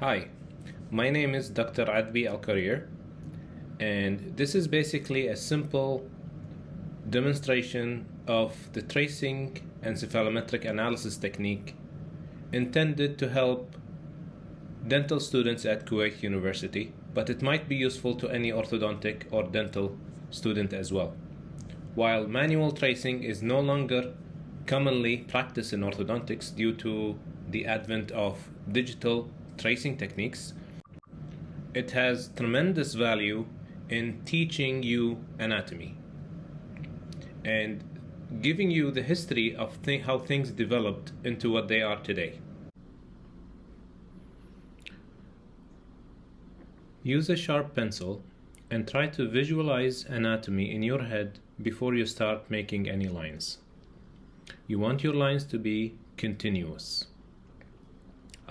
Hi, my name is Dr. Athbi Alqareer, and this is basically a simple demonstration of the tracing and cephalometric analysis technique intended to help dental students at Kuwait University, but it might be useful to any orthodontic or dental student as well. While manual tracing is no longer commonly practiced in orthodontics due to the advent of digital tracing techniques, it has tremendous value in teaching you anatomy and giving you the history of th- how things developed into what they are today. Use a sharp pencil and try to visualize anatomy in your head before you start making any lines. You want your lines to be continuous.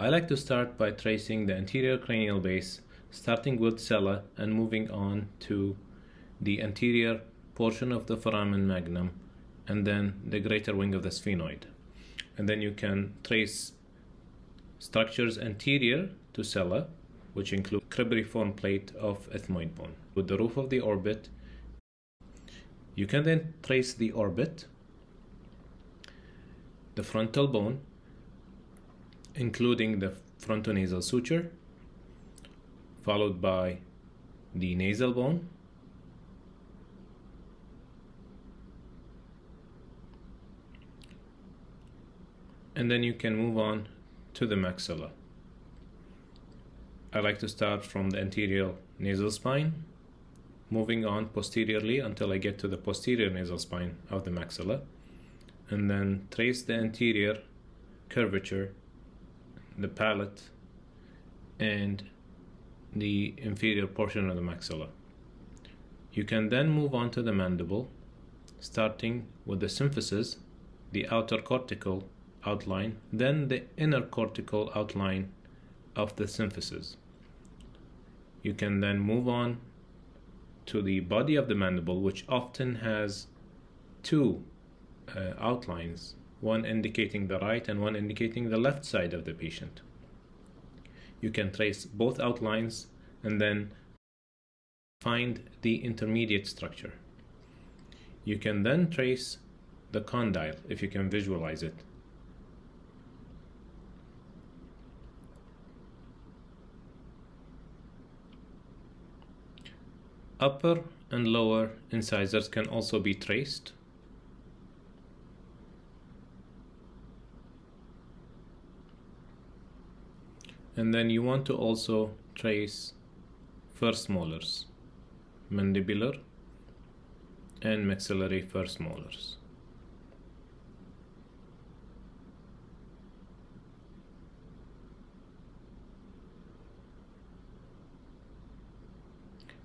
I like to start by tracing the anterior cranial base, starting with sella and moving on to the anterior portion of the foramen magnum and then the greater wing of the sphenoid. And then you can trace structures anterior to sella, which include cribriform plate of ethmoid bone. With the roof of the orbit, you can then trace the orbit, the frontal bone, including the frontonasal suture, followed by the nasal bone, and then you can move on to the maxilla. I like to start from the anterior nasal spine, moving on posteriorly until I get to the posterior nasal spine of the maxilla, and then trace the anterior curvature the palate, and the inferior portion of the maxilla. You can then move on to the mandible, starting with the symphysis, the outer cortical outline, then the inner cortical outline of the symphysis. You can then move on to the body of the mandible, which often has two uh, outlines one indicating the right and one indicating the left side of the patient. You can trace both outlines and then find the intermediate structure. You can then trace the condyle if you can visualize it. Upper and lower incisors can also be traced and then you want to also trace first molars mandibular and maxillary first molars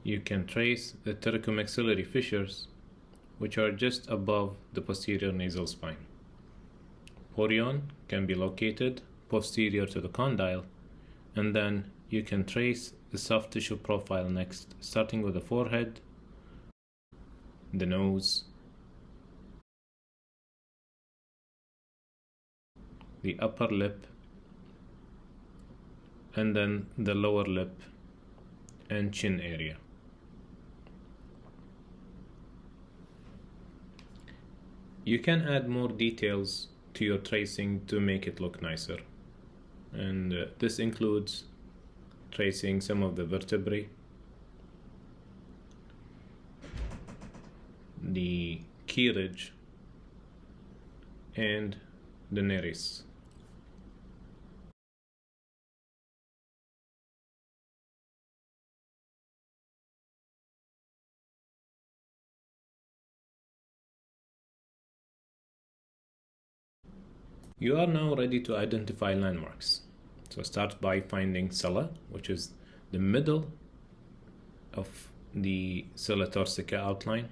you can trace the pterygomaxillary fissures which are just above the posterior nasal spine. Porion can be located posterior to the condyle and then you can trace the soft tissue profile next starting with the forehead the nose the upper lip and then the lower lip and chin area. You can add more details to your tracing to make it look nicer and uh, this includes tracing some of the vertebrae, the key ridge, and the nares. You are now ready to identify landmarks. So start by finding sella, which is the middle of the sella turcica outline,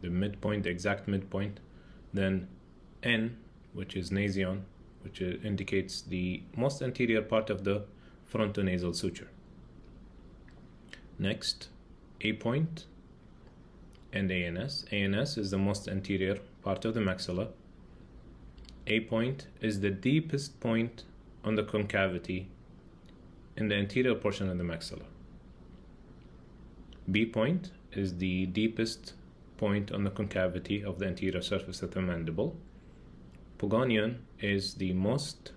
the midpoint, the exact midpoint. Then N, which is nasion, which indicates the most anterior part of the frontonasal suture. Next, A point and ANS. ANS is the most anterior part of the maxilla. A point is the deepest point on the concavity in the anterior portion of the maxilla. B point is the deepest point on the concavity of the anterior surface of the mandible. Pogonion is the most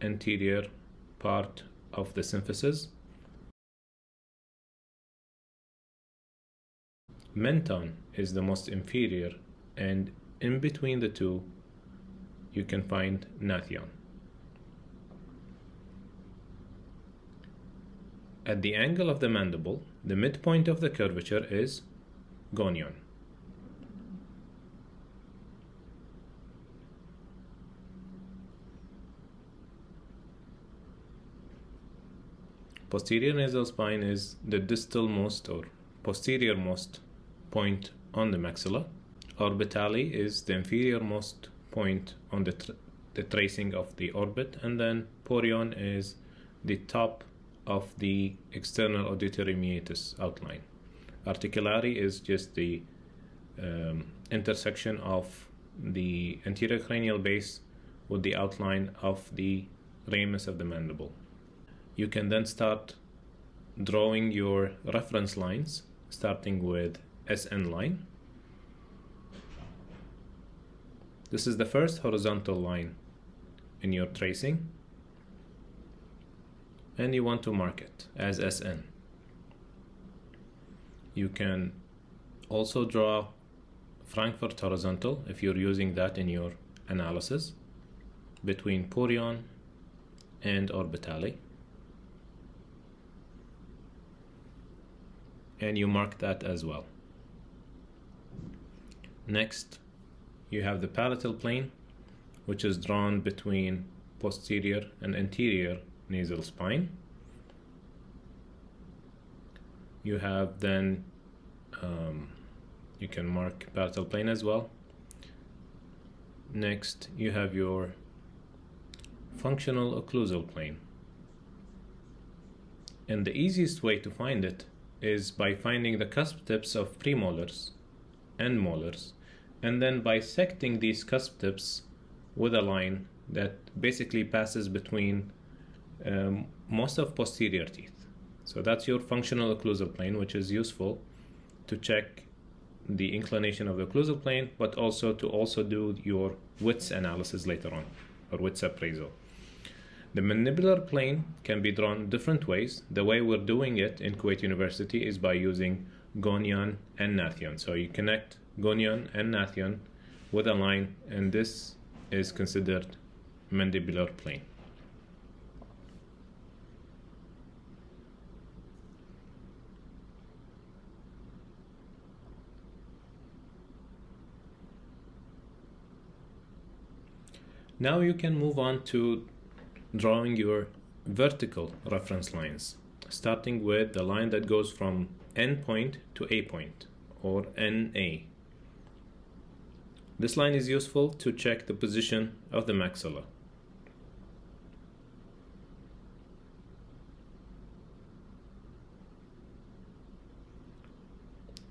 anterior part of the symphysis. Menton is the most inferior and in between the two you can find Gnathion. At the angle of the mandible, the midpoint of the curvature is gonion. Posterior nasal spine is the distal most or posterior most point on the maxilla. Orbitale is the inferior most point on the, the tracing of the orbit, and then porion is the top of the external auditory meatus outline. Articulare is just the um, intersection of the anterior cranial base with the outline of the ramus of the mandible. You can then start drawing your reference lines, starting with SN line. This is the first horizontal line in your tracing and you want to mark it as SN. You can also draw Frankfurt horizontal if you're using that in your analysis between Porion and Orbitale. And you mark that as well. Next, you have the palatal plane, which is drawn between posterior and anterior nasal spine. You have then, um, you can mark palatal plane as well. Next, you have your functional occlusal plane. And the easiest way to find it is by finding the cusp tips of premolars and molars and then bisecting these cusp tips with a line that basically passes between um, most of posterior teeth. So that's your functional occlusal plane, which is useful to check the inclination of the occlusal plane, but also to also do your width analysis later on, or width appraisal. The mandibular plane can be drawn different ways. The way we're doing it in Kuwait University is by using Gonion and Gnathion. So you connect Gonion and gnathion with a line, and this is considered mandibular plane. Now you can move on to drawing your vertical reference lines, starting with the line that goes from N point to A point, or NA. This line is useful to check the position of the maxilla.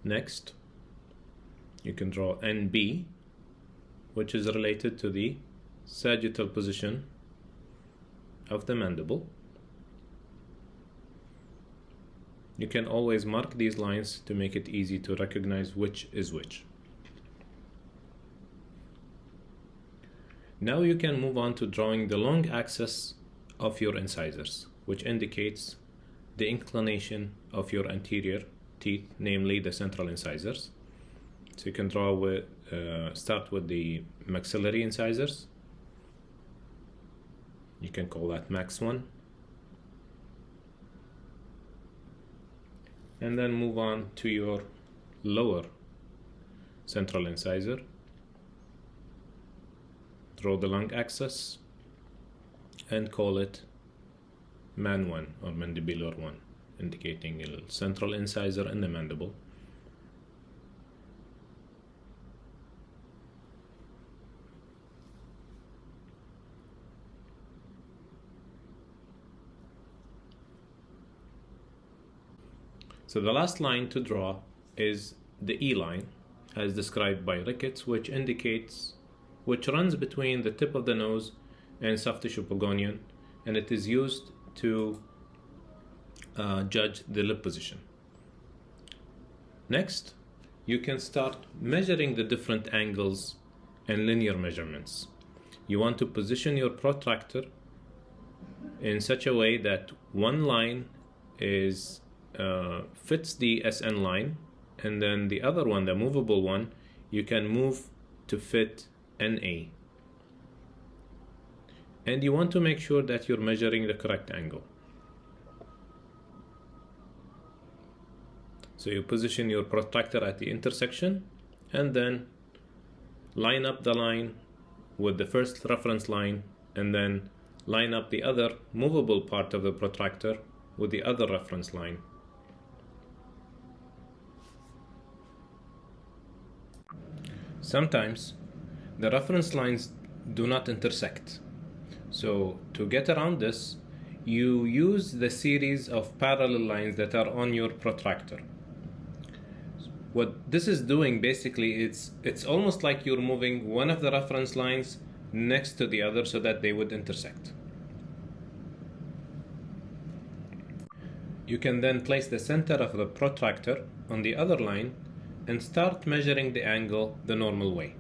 Next, you can draw NB, which is related to the sagittal position of the mandible. You can always mark these lines to make it easy to recognize which is which. Now you can move on to drawing the long axis of your incisors, which indicates the inclination of your anterior teeth, namely the central incisors. So you can draw with, uh, start with the maxillary incisors, you can call that max 1 and then move on to your lower central incisor draw the long axis and call it man 1 or mandibular 1 indicating a central incisor in the mandible. So the last line to draw is the E line as described by Ricketts which indicates which runs between the tip of the nose and soft tissue pogonion and it is used to uh, judge the lip position. Next, you can start measuring the different angles and linear measurements. You want to position your protractor in such a way that one line is uh, fits the SN line and then the other one, the movable one, you can move to fit NA. And you want to make sure that you're measuring the correct angle. So you position your protractor at the intersection and then line up the line with the first reference line and then line up the other movable part of the protractor with the other reference line. Sometimes the reference lines do not intersect. So to get around this, you use the series of parallel lines that are on your protractor. What this is doing basically it's it's almost like you're moving one of the reference lines next to the other so that they would intersect. You can then place the center of the protractor on the other line and start measuring the angle the normal way